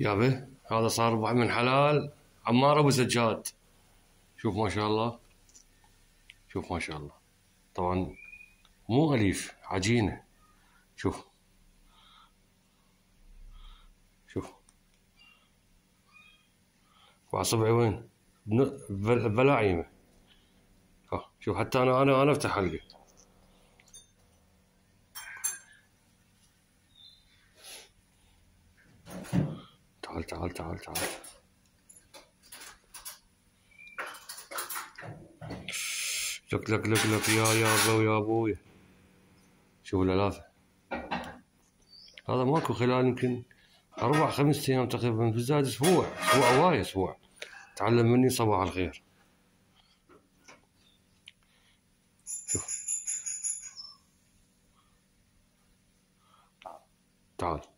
يابا هذا صار واحد من حلال عمار أبو سجاد. شوف ما شاء الله. شوف ما شاء الله. طبعا مو أليف عجينة. شوف. شوف. واصبعي وين؟ بلاعيمه شوف حتى أنا أنا أنا أفتح حلقة. تعال تعال تعال تعال. لك لك لك لك. يا يا ابو يا ابويا شوف الألافة. هذا ماكو خلال يمكن أربع خمس أيام تقريبا. بالزاد أسبوع أسبوع هواي أسبوع. تعلم مني صباح الخير. شوف. تعال.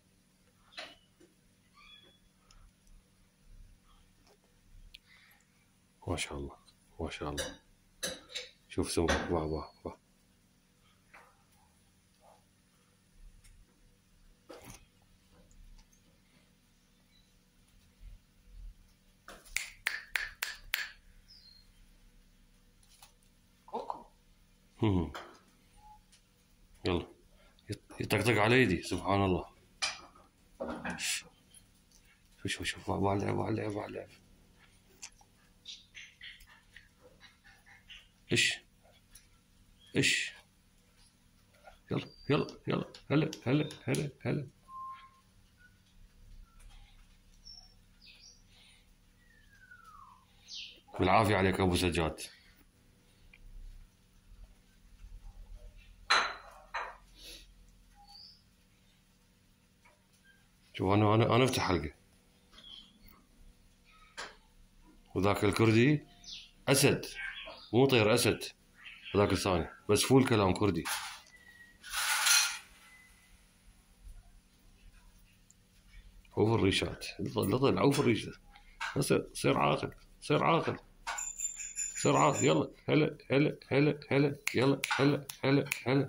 ما شاء الله ما شاء الله. شوف سمك واه واه واه يلا. يطقطق على يدي سبحان الله. شوف شوف شوف بعلع بعلع بعلع إيش؟ إيش؟ يلا يلا يلا هلا هلا هلا هلا. بالعافية عليك أبو سجاد. شوف أنا أنا أنا أفتح حلقة. وذاك الكردي أسد. مو طير أسد. هذاك الثاني. بس فول كلام كردي. عوف الريشات لا طلع عوف الريشة صير صير عاقل. صير عاقل. صير عاقل. يلا هلا هلا هلا هلا يلا هلا هلا هلا.